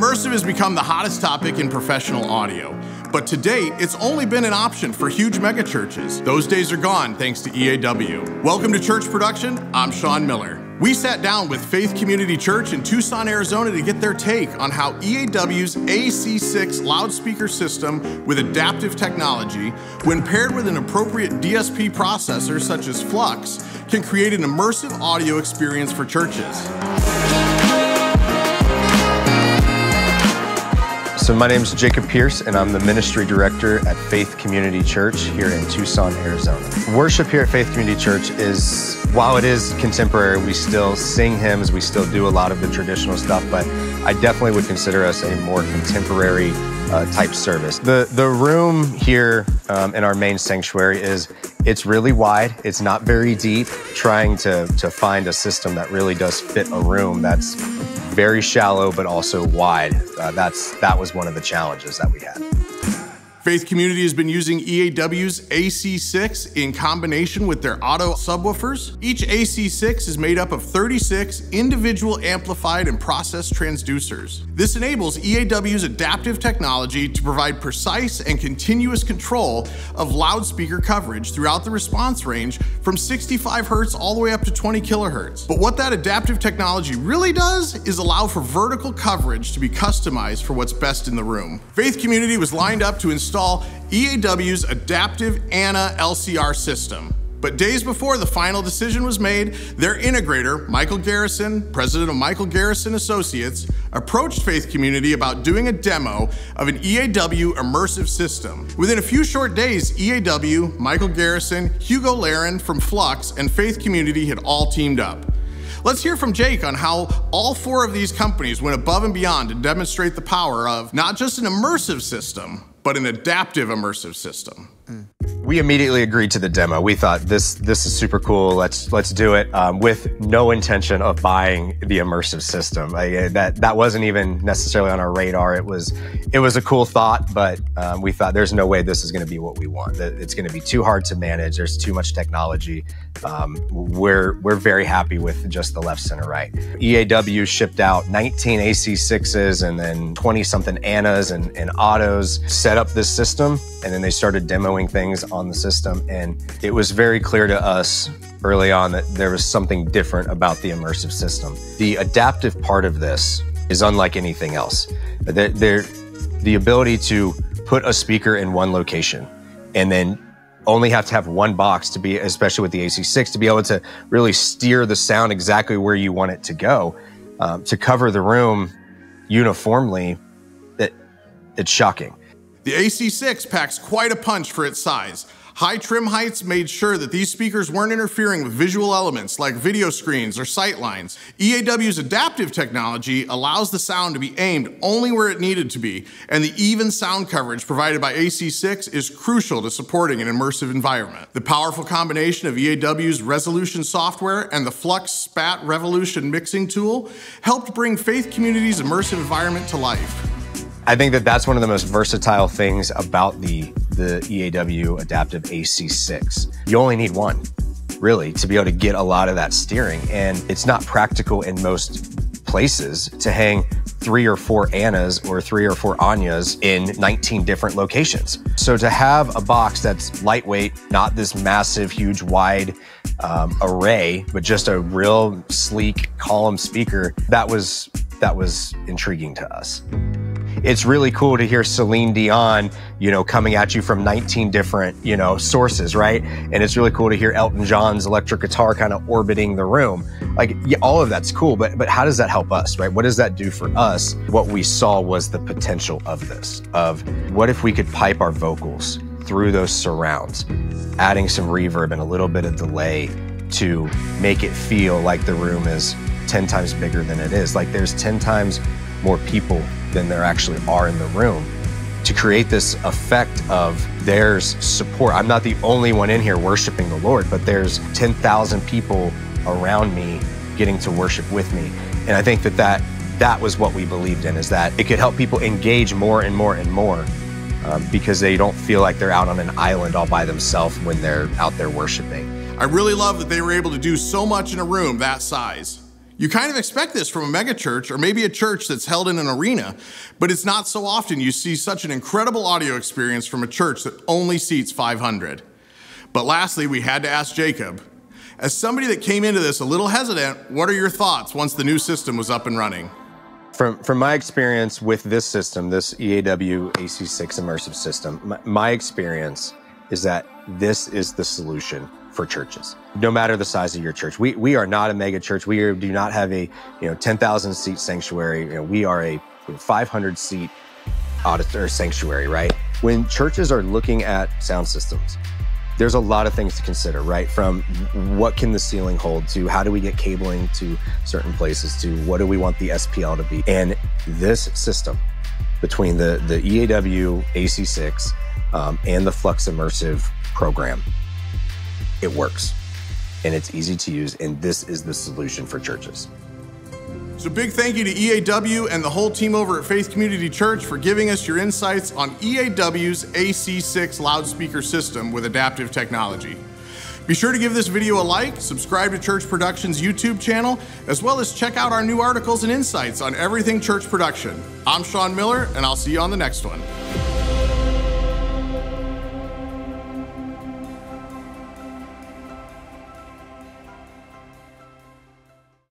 Immersive has become the hottest topic in professional audio. But to date, it's only been an option for huge megachurches. Those days are gone thanks to EAW. Welcome to Church Production. I'm Sean Miller. We sat down with Faith Community Church in Tucson, Arizona to get their take on how EAW's AC6 loudspeaker system with adaptive technology, when paired with an appropriate DSP processor such as Flux, can create an immersive audio experience for churches. So, my name is Jacob Pierce, and I'm the ministry director at Faith Community Church here in Tucson, Arizona. Worship here at Faith Community Church is, while it is contemporary, we still sing hymns, we still do a lot of the traditional stuff, but I definitely would consider us a more contemporary uh, type service. The the room here um, in our main sanctuary is it's really wide. It's not very deep. Trying to to find a system that really does fit a room that's very shallow but also wide. Uh, that's that was one of the challenges that we had. Faith Community has been using EAW's AC6 in combination with their Otto subwoofers. Each AC6 is made up of 36 individual amplified and processed transducers. This enables EAW's adaptive technology to provide precise and continuous control of loudspeaker coverage throughout the response range from 65 Hz all the way up to 20 kHz. But what that adaptive technology really does is allow for vertical coverage to be customized for what's best in the room. Faith Community was lined up to install install EAW's adaptive Anna LCR system. But days before the final decision was made, their integrator, Michael Garrison, president of Michael Garrison Associates, approached Faith Community about doing a demo of an EAW immersive system. Within a few short days, EAW, Michael Garrison, Hugo Laren from Flux, and Faith Community had all teamed up. Let's hear from Jake on how all four of these companies went above and beyond to demonstrate the power of not just an immersive system, but an adaptive immersive system. Mm. We immediately agreed to the demo. We thought this this is super cool. Let's let's do it um, with no intention of buying the immersive system. I, that that wasn't even necessarily on our radar. It was it was a cool thought, but um, we thought there's no way this is going to be what we want. It's going to be too hard to manage. There's too much technology. Um, we're we're very happy with just the left, center, right. EAW shipped out 19 AC6s and then 20 something Annas and, and Ottos. Set up this system, and then they started demoing things on the system. And it was very clear to us early on that there was something different about the immersive system. The adaptive part of this is unlike anything else. They're, they're, the ability to put a speaker in one location and then only have to have one box to be, especially with the AC6, to be able to really steer the sound exactly where you want it to go, um, to cover the room uniformly. It, it's shocking. The AC6 packs quite a punch for its size. High trim heights made sure that these speakers weren't interfering with visual elements like video screens or sight lines. EAW's adaptive technology allows the sound to be aimed only where it needed to be, and the even sound coverage provided by AC6 is crucial to supporting an immersive environment. The powerful combination of EAW's resolution software and the Flux SPAT Revolution mixing tool helped bring Faith Community's immersive environment to life. I think that that's one of the most versatile things about the the EAW Adaptive AC6. You only need one, really, to be able to get a lot of that steering, and it's not practical in most places to hang three or four Annas or three or four Anyas in 19 different locations. So to have a box that's lightweight, not this massive, huge, wide um, array, but just a real sleek column speaker, that was that was intriguing to us it's really cool to hear Celine Dion, you know, coming at you from 19 different, you know, sources, right? And it's really cool to hear Elton John's electric guitar kind of orbiting the room. Like, yeah, all of that's cool, but but how does that help us, right? What does that do for us? What we saw was the potential of this. Of what if we could pipe our vocals through those surrounds, adding some reverb and a little bit of delay to make it feel like the room is 10 times bigger than it is. Like there's 10 times more people than there actually are in the room to create this effect of there's support. I'm not the only one in here worshiping the Lord, but there's 10,000 people around me getting to worship with me. And I think that that, that was what we believed in is that it could help people engage more and more and more um, because they don't feel like they're out on an island all by themselves when they're out there worshiping. I really love that they were able to do so much in a room that size. You kind of expect this from a megachurch or maybe a church that's held in an arena, but it's not so often you see such an incredible audio experience from a church that only seats 500. But lastly, we had to ask Jacob. As somebody that came into this a little hesitant, what are your thoughts once the new system was up and running? From, from my experience with this system, this EAW AC6 immersive system, my, my experience is that this is the solution for churches, no matter the size of your church. We, we are not a mega church. We are, do not have a you know 10,000 seat sanctuary. You know, we are a 500 seat auditor sanctuary, right? When churches are looking at sound systems, there's a lot of things to consider, right? From what can the ceiling hold to how do we get cabling to certain places to what do we want the SPL to be? And this system between the, the EAW AC6 um, and the Flux Immersive program it works and it's easy to use, and this is the solution for churches. So, big thank you to EAW and the whole team over at Faith Community Church for giving us your insights on EAW's AC6 loudspeaker system with adaptive technology. Be sure to give this video a like, subscribe to Church Productions YouTube channel, as well as check out our new articles and insights on everything church production. I'm Sean Miller, and I'll see you on the next one.